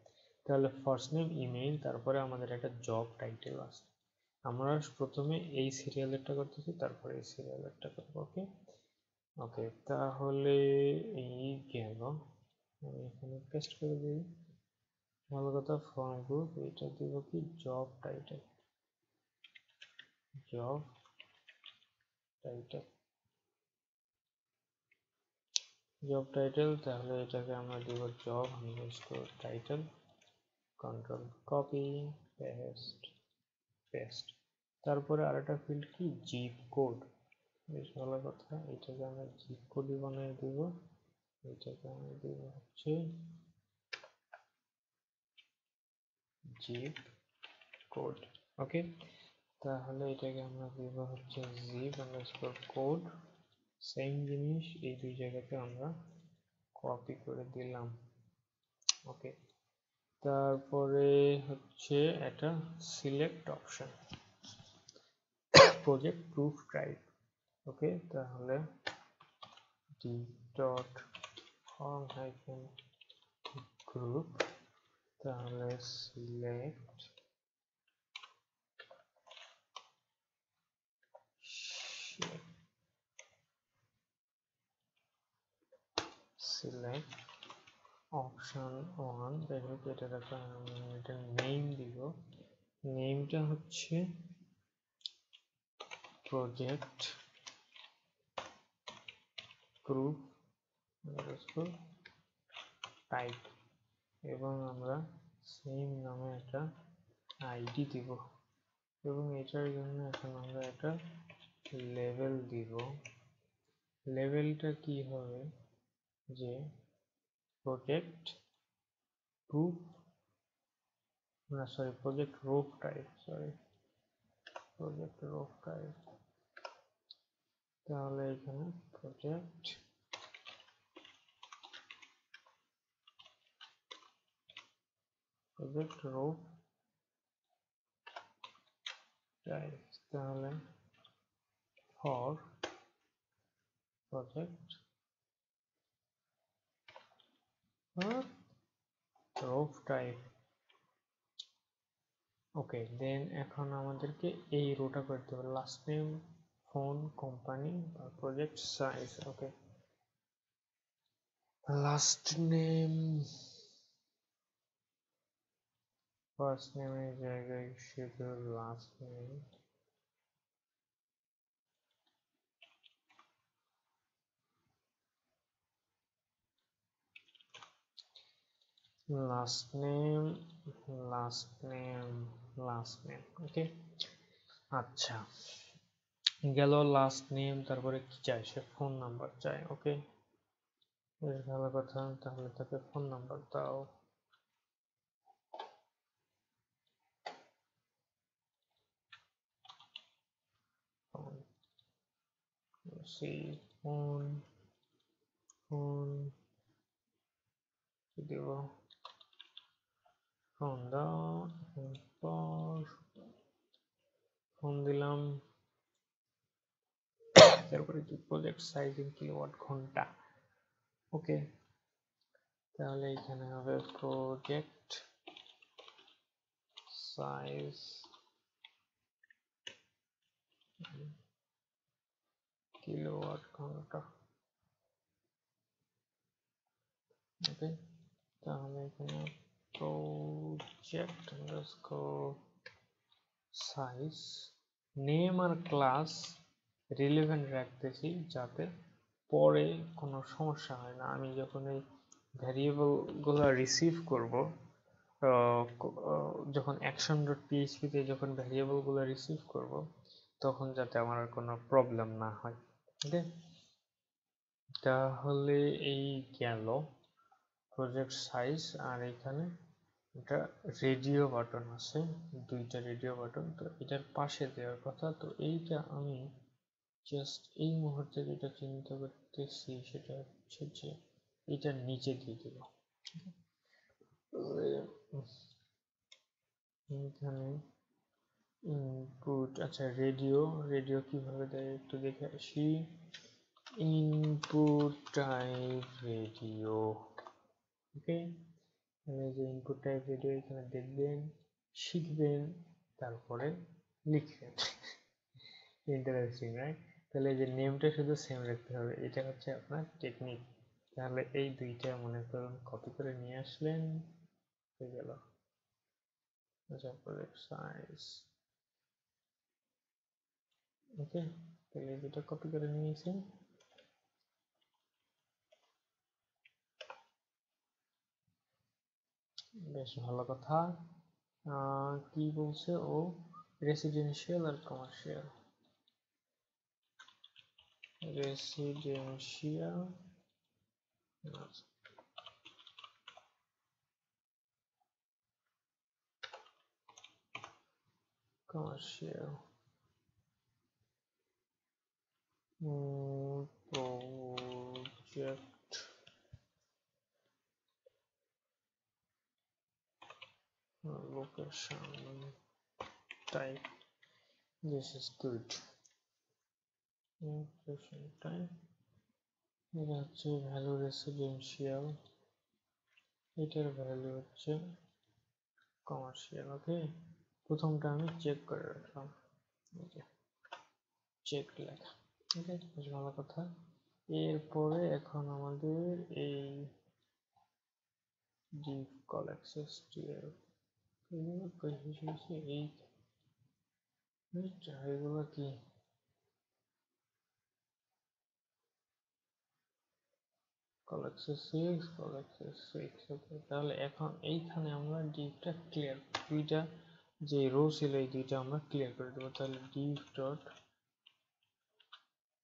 তাহলে ফার্স্ট নেম ইমেইল তারপরে আমাদের একটা জব টাইটেল আছে আমরা প্রথমে এই সিরিয়ালেরটা করতেছি, তারপরে এই সিরিয়ালেরটা করব ওকে ওকে তাহলে এই গেল। আমি এখানে পেস্ট করে দিই। ভালো কথা ফর্ম গ্রুপ এটা দিব কি? Job title job title job title তাহলে এটাকে আমরা দিব job underscore title control copy paste paste তারপরে আরেকটা ফিল্ড কি? জিপ কোড বেশ ভালো কথা। এটাকে আমরা জিপ কোডই বানিয়ে দিব। এটাকে আমরা দিব হচ্ছে জিপ কোড ওকে তাহলে এটাকে আমরা দিব হচ্ছে জিপ আন্ডারস্কোর কোড সেম জিনিস, এই দুই জায়গাতে আমরা কপি করে দিলাম। ওকে তারপরে হচ্ছে একটা select option project proof type okay তাহলে D dot form hyphen group তাহলে সিলেক্ট select অপশন ওয়ান যাই এটা একটা এটা নেম দিব। নেমটা হচ্ছে প্রজেক্ট প্রুফ টাইপ এবং আমরা সেম নামে একটা আইডি দিব। এবং এটার জন্য এখন আমরা একটা লেভেল দিব। লেভেলটা কি হবে? যে প্রজেক্ট গ্রুপ না sorry project rope type sorry project rope type তাহলে এখানে প্রজেক্ট প্রজেক্ট রোপ টাইপ তাহলে for project roof type okay then এখন আমাদেরকে এই রোটা করতে হবে। লাস্ট নেম ফোন কোম্পানি বা project size okay last name first নেমের জায়গায় শুধু last name last name last name last name okay আচ্ছা গেল লাস্ট নেম তারপরে কি চাই সে ফোন নাম্বার চাই ওকে বেশ ভালো কথা, তাহলে তাকে ফোন নাম্বার দাও। সি ফোন ফোন দেব? ফোন দাও ফোন দিলাম। তারপরে কি প্রজেক্ট সাইজ ইন কিলোওয়াট ঘণ্টা। ওকে তাহলে এখানে হবে প্রজেক্ট সাইজ কিলোওয়াট ঘণ্টা। ওকে তাহলে এখানে project underscore size নেম আর ক্লাস রিলেভেন্ট রাখতেছি যাতে পরে কোনো সমস্যা হয় না। আমি যখন এই ভ্যারিয়েবলগুলো রিসিভ করব যখন অ্যাকশন ডট পিএইচপিতে যখন ভ্যারিয়েবলগুলো রিসিভ করব, তখন যাতে আমার কোনো প্রবলেম না হয়। ওকে তাহলে এই গেল প্রজেক্ট সাইজ আর এখানে এটা রেডিও বাটন আছে, দুইটা রেডিও বাটন তো এটার পাশে দেওয়ার কথা, তো এইটা আমি জাস্ট এই মুহূর্তে যেটা চিন্তা করতেছি সেটা হচ্ছে যে এটা নিচে দিয়ে দেব। এখানে ইনপুট আচ্ছা রেডিও রেডিও কীভাবে দেয় একটু দেখে আসি। ইনপুট টাইপ রেডিও ওকে এখানে যে ইনপুট টাইপ ভিডিও এখানে দেখবেন, শিখবেন, তারপরে লিখবেন। ইন্টারেস্টিং রাইট তাহলে যে নেমটা শুধু সেম রাখতে হবে, এটা হচ্ছে আপনার টেকনিক তাহলে এই দুইটা মনে করুন কপি করে নিয়ে আসলেন, হয়ে গেল। আচ্ছা সাইজ ওকে তাহলে দুটো কপি করে নিয়েছি বেশ ভালো কথা। কি বলছে ও? Residential R commercial residential commercial project location. Type. This is good. Location type. এটা হচ্ছে ভ্যালু রেসিডেন্সিয়াল এটার ভ্যালু হচ্ছে কমার্শিয়াল ওকে প্রথমটা আমি চেক করে রাখলাম। চেক লেখা ওকে বেশ ভালো কথা। এরপরে এখন আমাদের এই div call access tier এগুলো কি call access 6 call access 6 ওকে তাহলে এখন এইখানে আমরা divটা ক্লিয়ার দুইটা যে রো ছিল এই দুইটা আমরা ক্লিয়ার করে দেবো তাহলে div ডট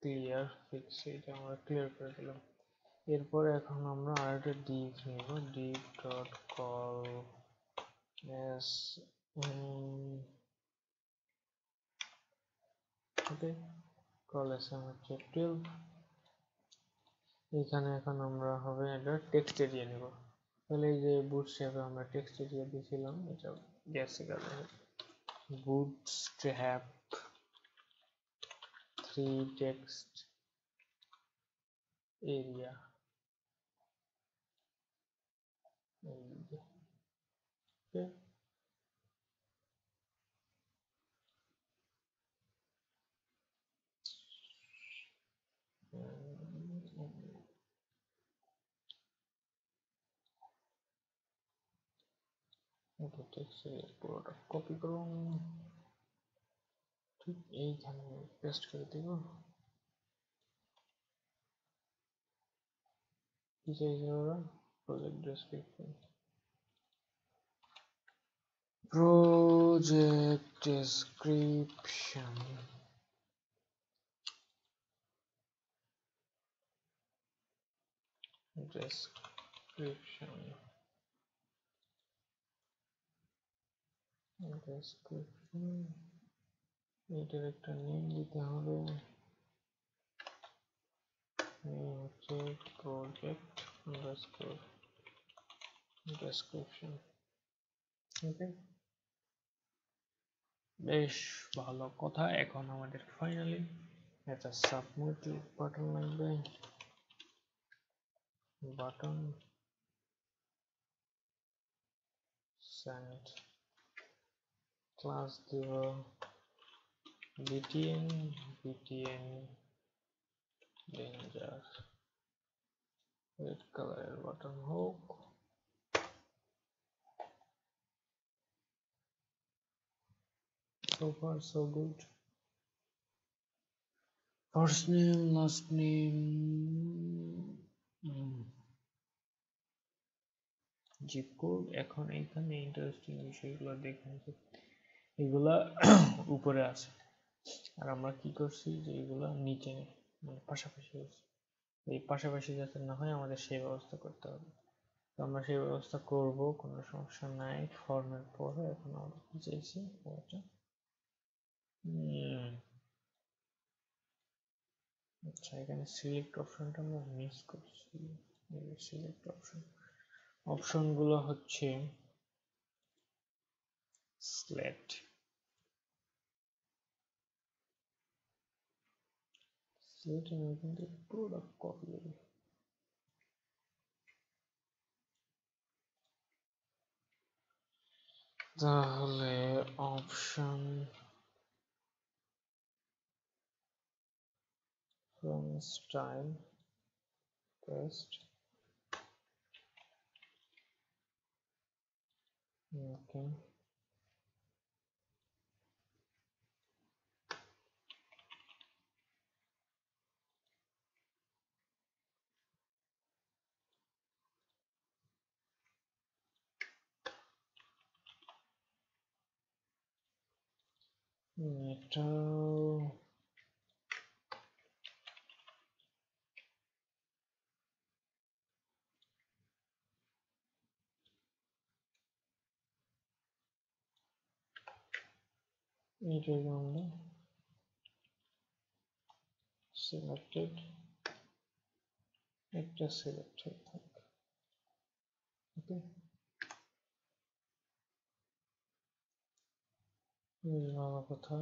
ক্লিয়ার ফিক্স এটা আমরা ক্লিয়ার করে দিলাম এরপরে এখন আমরা আরেকটা div নিব div dot col as okay col as হচ্ছে 12 এখানে এখন আমরা হবে এটা টেক্সট এরিয়া নেব। তাহলে এই যে বুটস্ট্র্যাপে আমরা টেক্সট এরিয়া দিয়েছিলাম, এটা গেছে গেল বুটস্ট্র্যাপ থ্রি টেক্সট এরিয়া টেক্সটের পুরোটা কপি করুন ঠিক এইখানে পেস্ট করে দিব। Project description project description description description এটার একটা নেম দিতে হবে নেম হচ্ছে project underscore description ওকে বেশ ভালো কথা। এখন আমাদের ফাইনালি একটা সাবমিট বাটন লাগবে। বাটন সেন্ড ক্লাস দিব btn btn danger রেড কালারের বাটন হোক। So far, so good. First name, last name zip code এখন এখানে ইন্টারেস্টিং বিষয়গুলো দেখুন এগুলা উপরে আছে। আর আমরা কি করছি যে এগুলা নিচে মানে পাশাপাশি আছে এই পাশাপাশি যাতে না হয় আমাদের সেই ব্যবস্থা করতে হবে। তো আমরা সেই ব্যবস্থা করব, কোনো সমস্যা নাই। ফর্মের পরে এখন আমরা কি চাইছি? আচ্ছা এখানে সিলেক্ট অপশনটা আমরা মিস করছি। সিলেক্ট অপশন অপশনগুলো হচ্ছে স্লেট স্লেট আমি এখান থেকে পুরোটা কপি তাহলে option Run style test okay. Metal. এটার জন্য সিলেক্টেড একটা সিলেক্ট হয়ে ওকে ভালো কথা।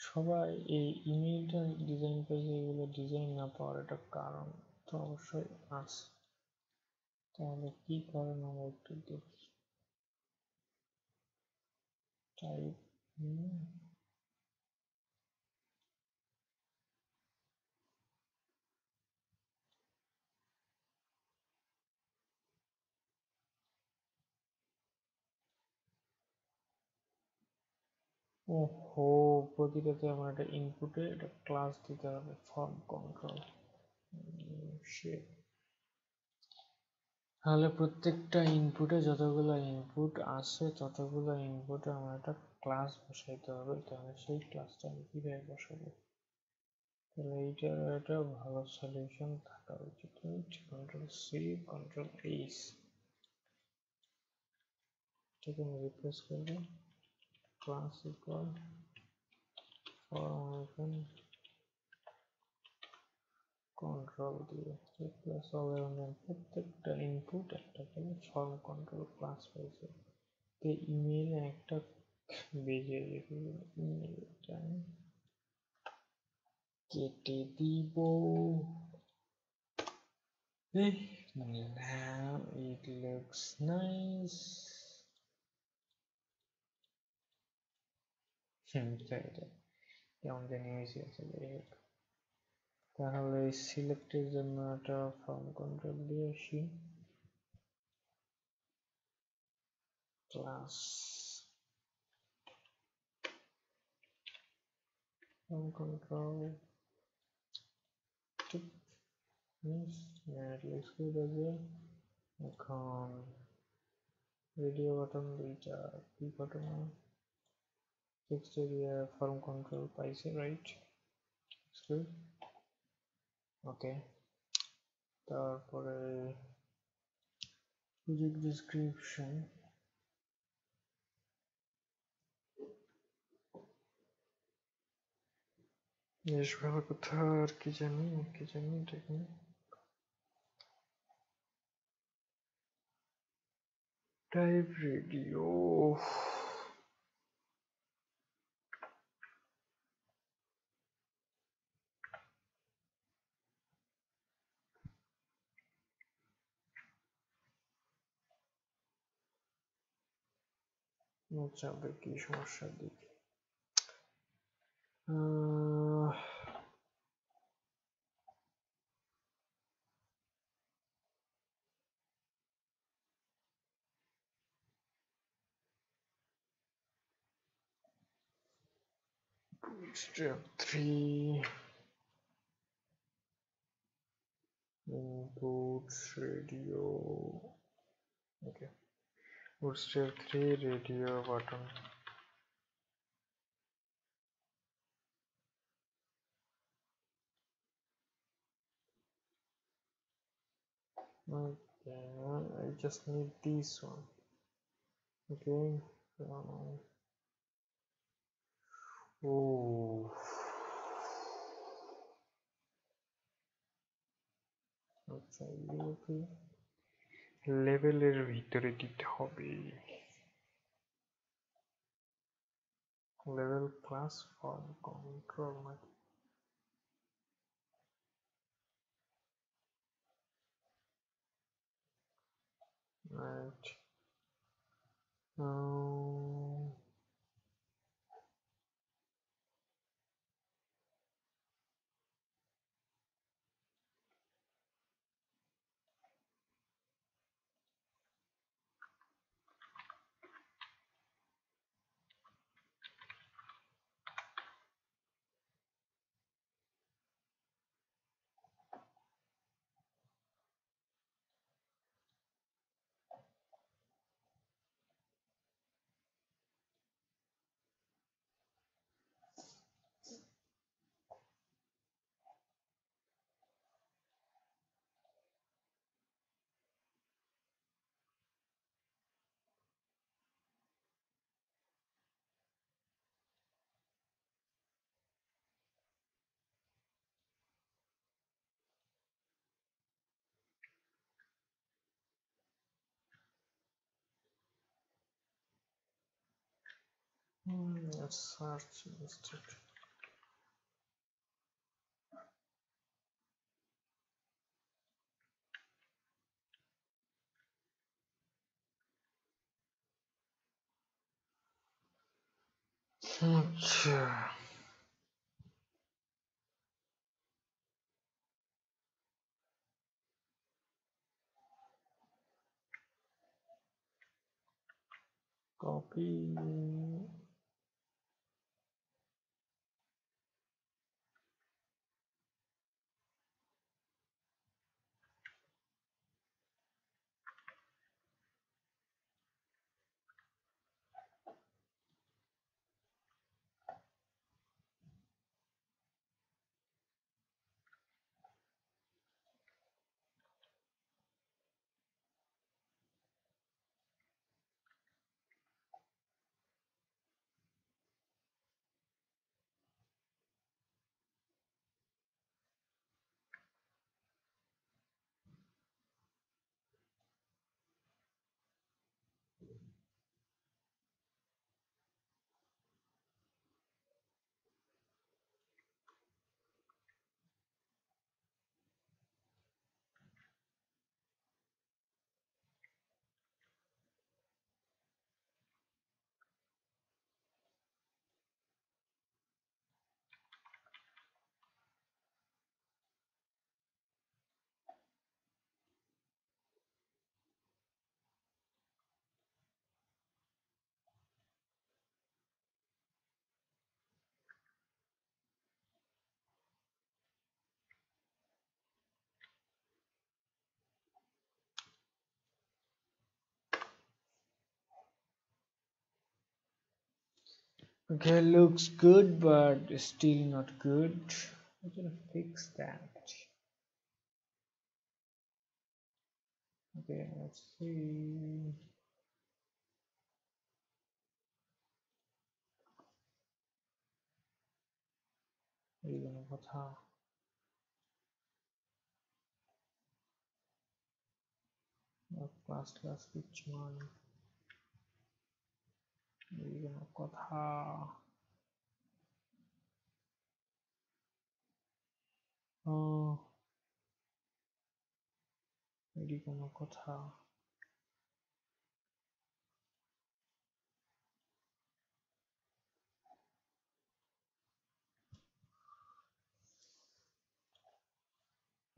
সবাই এই ইমেলটা ডিজাইন পেজে এগুলো ডিজাইন না পাওয়ার একটা কারণ তো অবশ্যই আছে। তাহলে কি কারণ আমরা একটু দেখি। sorry. Hmm. ওহো প্রতিটাতে আমার একটা ইনপুটে একটা ক্লাস দিতে হবে ফর্ম কন্ট্রোল শেপ তাহলে প্রত্যেকটা ইনপুটে যতগুলো ইনপুট আসে ততগুলো ইনপুটে আমার একটা ক্লাস বসাইতে হবে। তাহলে সেই ক্লাসটা আমি কীভাবে বসাবো? তাহলে এইটার একটা ভালো সলিউশন থাকা উচিত। কন্ট্রোল সি কন্ট্রোল এইচ এটাকে আমি রিপ্লেস করব। ক্লাস ইকুয়াল ফর্ম কন্ট্রোল দিয়ে রিপ্লেস অল এলিমেন্ট প্রত্যেকটা ইনপুট একটা করে ফর্ম কন্ট্রোল ক্লাস পাইছে তো ইমেইলে একটা বেজে ইমেইলটা কেটে দিব। now it looks nice হুম কেমন জানি হয়েছে আসলে তাহলে সিলেক্টের জন্য একটা ফর্ম কন্ট্রোল দিয়ে আসি। ক্লাস ফর্ম কন্ট্রোল ঠিক। নেটলিস্ট করে দেবে এখন রেডিও বাটন দুইটা কি ঘটনা টেক্সট এরিয়া ফর্ম কন্ট্রোল পাইছে রাইট ওকে তারপরে প্রজেক্ট ডিসক্রিপশন বেশ ভালো কথা, আর কি জানি কি জানি দেখি টাইপ রেডিও আচ্ছা ওদের কি সমস্যা দেখি step 3 inputs radio okay would still three radio button. Okay, I just need this one. Okay. Um, oh. Outside, okay. লেভেলের ভিতরে দিতে হবে। লেভেল ক্লাস ফর্ম কন্ট্রোল নাকি right. Um, Hmm, let's search instead. আচ্ছা copy okay looks good but still not good. I'm gonna fix that. Okay let's see. 이거는 뭐 다. class class which one নয় এইগুলো কথা এটি কোনো কথা।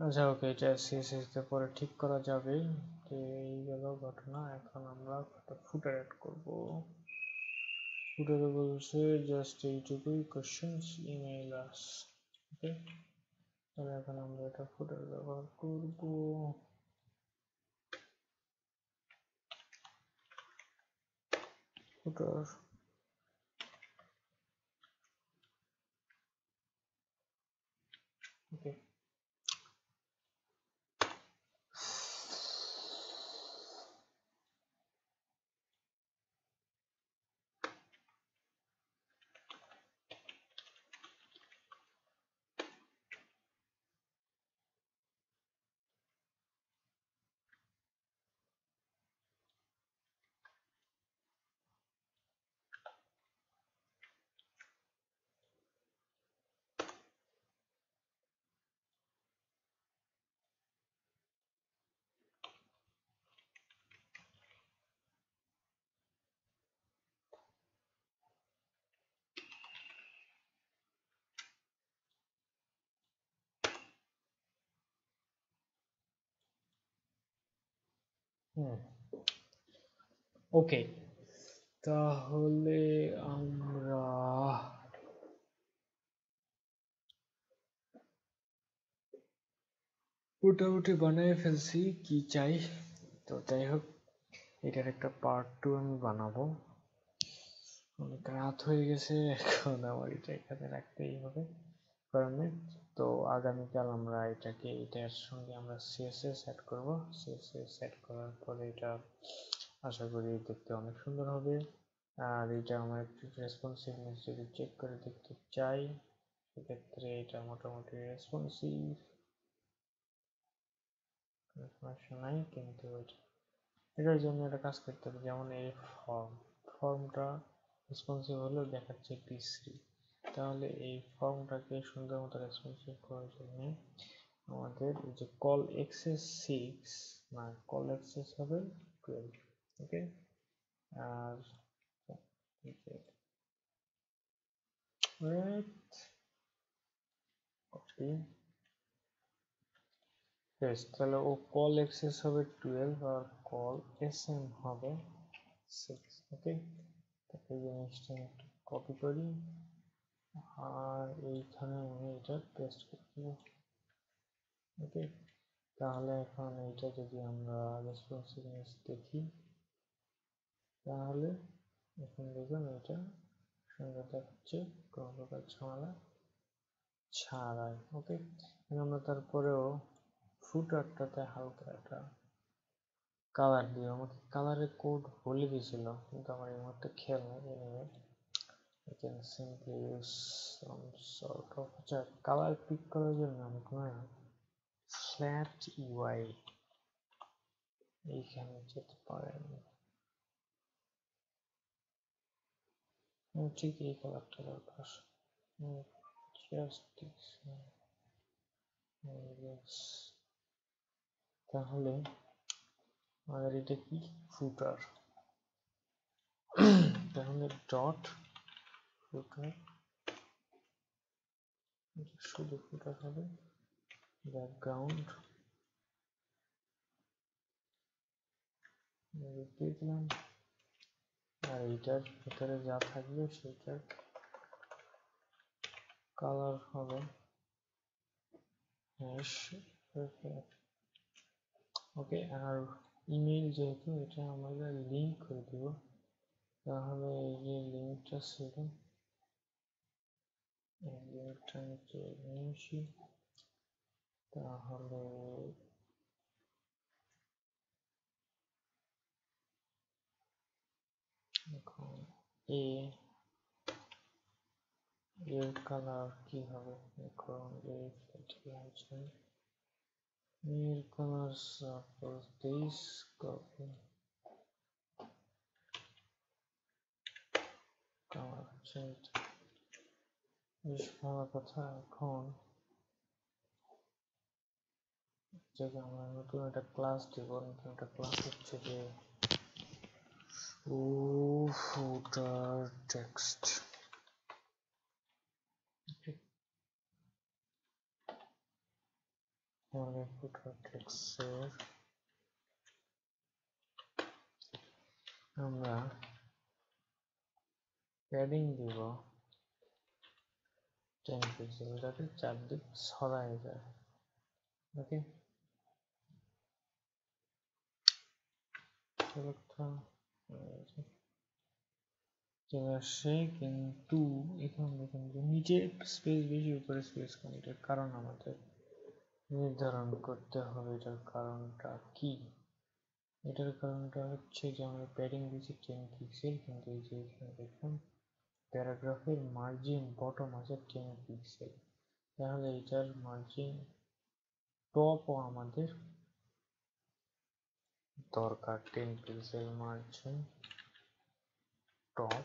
আচ্ছা ওকে, এটা সিএসএস তে পরে ঠিক করা যাবে। তো এই গেল ঘটনা। এখন আমরা ফুটার অ্যাড করব। ফুটারে বলছে জাস্ট এইটুকুই কোশ্চেন্স ইমেইল আস ওকে তাহলে এখন আমরা এটা ফুটার ব্যবহার করব। ফুটার ওকে হুম ওকে তাহলে আমরা মোটামুটি বানিয়ে ফেলছি, কি চাই? তো যাই হোক, এটার একটা পার্ট টু আমি বানাবো। অনেক রাত হয়ে গেছে, এখন আমার এটা এখানে রাখতেই হবে। কারণ তো আগামীকাল আমরা এটাকে, এটার সঙ্গে আমরা সিএসএস অ্যাড করব। সিএসএস অ্যাড করার পরে এটা আশা করি দেখতে অনেক সুন্দর হবে। আর এটা আমার একটু রেসপন্সিভনেস যদি চেক করে দেখতে চাই, সেক্ষেত্রে এটা মোটামুটি রেসপন্সিভ সমস্যা নাই, কিন্তু এটার জন্য একটা কাজ করতে হবে, যেমন এই ফর্ম ফর্মটা রেসপন্সিভ হলেও দেখাচ্ছে পি3 তাহলে এই ফর্মটাকে সুন্দর মতো রেসপন্সিভ করার জন্য আমাদের যে কল এক্সেস সিক্স না কল এক্সেস হবে টুয়েলভ ওকে আর বেশ তাহলে ও কল এক্সেস হবে টুয়েলভ আর কল এস এম হবে সিক্স ওকে জিনিসটা একটু কপি করি। আর এইখানে আমি এটা পেস্ট করে দেবো ওকে তাহলে এখন এইটা যদি আমরা রেসপন্সিভনেস দেখি, তাহলে এখন দেখুন এটা সুন্দর দেখাচ্ছে কোনো প্রকার ঝামেলা ছাড়াই। ওকে আমরা তারপরেও ফুটারটাতে হালকা একটা কালার দিও আমাকে কালারের কোড বলে দিয়েছিল কিন্তু আমার এই মুহূর্তে খেয়াল নেই anyway I can simply use some sort of আচ্ছা কালার পিক করার জন্য আমি কোনো ফ্ল্যাট ইউআই এইখানে যেতে পারেন ঠিক এই কালারটা দরকার জাস্ট দিস তাহলে আমাদের এটা কি ফুটার তাহলে ডট ফুটার শুধু ফুটার হবে। ব্যাকগ্রাউন্ড দিয়ে আর এইটার ভিতরে যা থাকবে সেটার কালার হবে। ওকে আর ইমেল যেহেতু, এটা আমরা লিঙ্ক করে দিব। তাহলে এই যে লিঙ্কটা ছিল এই লিমিটটা নিচে নিয়ে আসি তাহলে এখন এ এর কালার কি হবে এখন এ কি আছে এর colour suppose this copy colour হচ্ছে বেশ ভালো কথা এখন জায়গায় আমরা নতুন একটা ক্লাস দেব নতুন একটা ক্লাস হচ্ছে যে footer text. আমাদের footer text আমরা প্যাডিং দিব টেন পিক্সেল যাতে চারদিক ছড়ায় যায় ওকে চলে আসছে কিন্তু এখন দেখুন যে নিচে স্পেস বেশি উপরে স্পেস কম এটার কারণ আমাদের নির্ধারণ করতে হবে এটার কারণটা কি এটার কারণটা হচ্ছে যে আমরা প্যাডিং দিয়েছি টেন পিক্সেল কিন্তু এই যে এখানে দেখুন প্যারাগ্রাফের মার্জিন বটম আছে টেন পিক্সেল তাহলে এটার মার্জিন টপও আমাদের দরকার। Ten pixel margin top,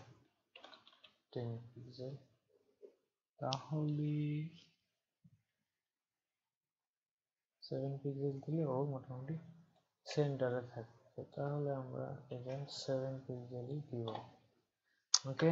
ten pixel. তাহলে সেভেন পিক্সেল দিলে ও মোটামুটি সেন্টারে থাকবে। তাহলে আমরা এটা সেভেন পিক্সেলই দিব। Okay?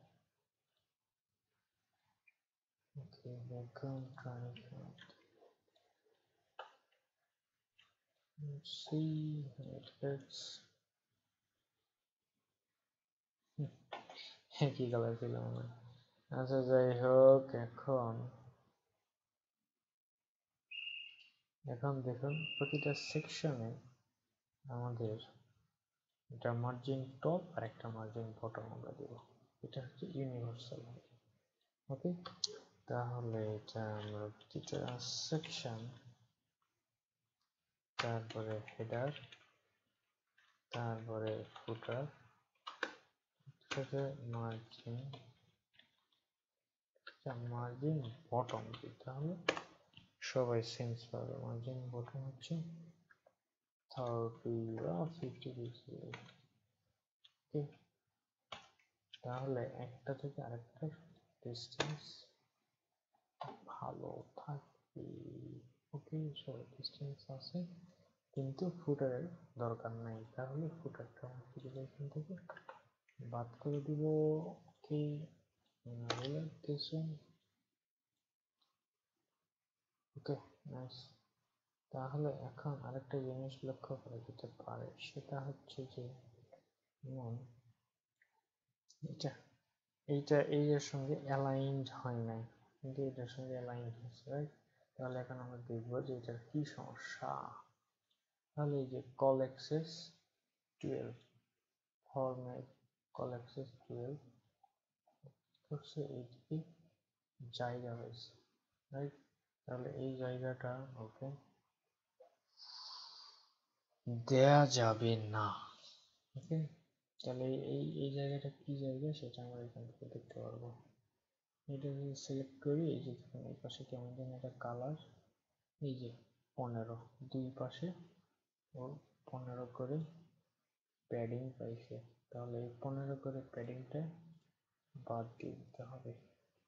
okay background trying let's see how it looks. একই কালার ছিল মনে আচ্ছা যাই হোক এখন এখন দেখুন প্রতিটা সেকশনে আমাদের এটা মার্জিন টপ আর একটা মার্জিন বটম আমরা দেব। এটা হচ্ছে ইউনিভার্সাল ওকে তাহলে এটা আমরা প্রতিটা সেকশন তারপরে হেডার তারপরে ফুটার মার্জিন মার্জিন বটম দিতে হবে। সবাই সেন্স পাবে মার্জিন বটম হচ্ছে থার্টি বা ফিফটি তাহলে একটা থেকে আরেকটা ডিস্টেন্স ভালো থাকবে। ওকে, সবাই ডিস্টেন্স আছে। কিন্তু ফুটারের দরকার নাই। তাহলে ফুটারটা এখান থেকে বাদ করে দিব। Okay this one okay nice তাহলে এখন আরেকটা জিনিস লক্ষ্য করা যেতে পারে। সেটা হচ্ছে যে যেমন এটা এইটা, এইটার সঙ্গে অ্যালাইনড হয় নাই। কিন্তু এটার সঙ্গে অ্যালাইনড হয়েছে রাইট তাহলে এখন আমরা দেখব যে এটার কি সমস্যা। তাহলে এই যে col XS twelve format col XS twelve করছে এইদিকে জায়গা রয়েছে রাইট তাহলে এই জায়গাটা ওকে দেয়া যাবে না ওকে তাহলে এই এই জায়গাটা কি জায়গা? সেটা আমরা এখান থেকে দেখতে পারব। এটা যদি সিলেক্ট করি, এই যে দেখুন, এই পাশে কেমন যেন একটা কালার এই যে পনেরো, দুই পাশে ও পনেরো করে প্যাডিং পাইছে। তাহলে এই পনেরো করে প্যাডিংটা বাদ দিয়ে দিতে হবে।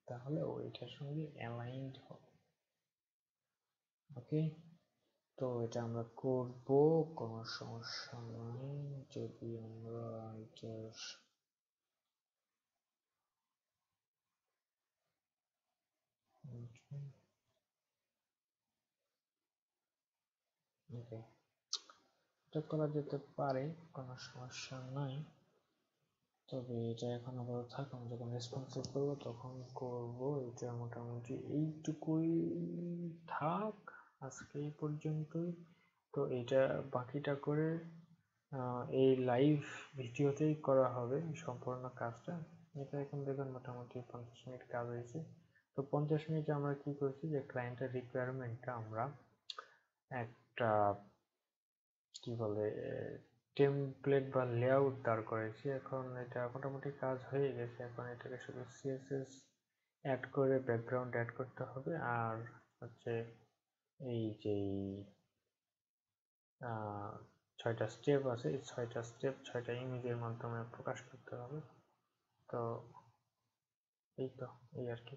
তাহলে ওইটার সঙ্গে অ্যালাইনড হবে। ওকে তো এটা আমরা করব, কোনো সমস্যা নাই। যদি আমরা এটার ওকে এটা করা যেতে পারে, কোনো সমস্যা নাই। তবে এটা এখন আপাতত থাক, আমি যখন রেসপন্সিভ করব, তখন করব। এটা মোটামুটি এইটুকুই থাক, আজকে এই পর্যন্তই। তো এটা বাকিটা করে এই লাইভ ভিডিওতেই করা হবে সম্পূর্ণ কাজটা। এটা এখন দেখুন মোটামুটি পঞ্চাশ মিনিট কাজ হয়েছে। তো পঞ্চাশ মিনিটে আমরা কি করছি যে ক্লায়েন্টের রিকোয়ারমেন্টটা আমরা একটা, কি বলে টেমপ্লেট বা লেআউট দাঁড় করেছি এখন এটা মোটামুটি কাজ হয়ে গেছে। এখন এটাকে শুধু সিএসএস অ্যাড করে ব্যাকগ্রাউন্ড অ্যাড করতে হবে। আর হচ্ছে এই যে ছয়টা স্টেপ আছে, এই ছয়টা স্টেপ ছয়টা ইমেজের মাধ্যমে প্রকাশ করতে হবে। তো, এই তো, এই আর কি।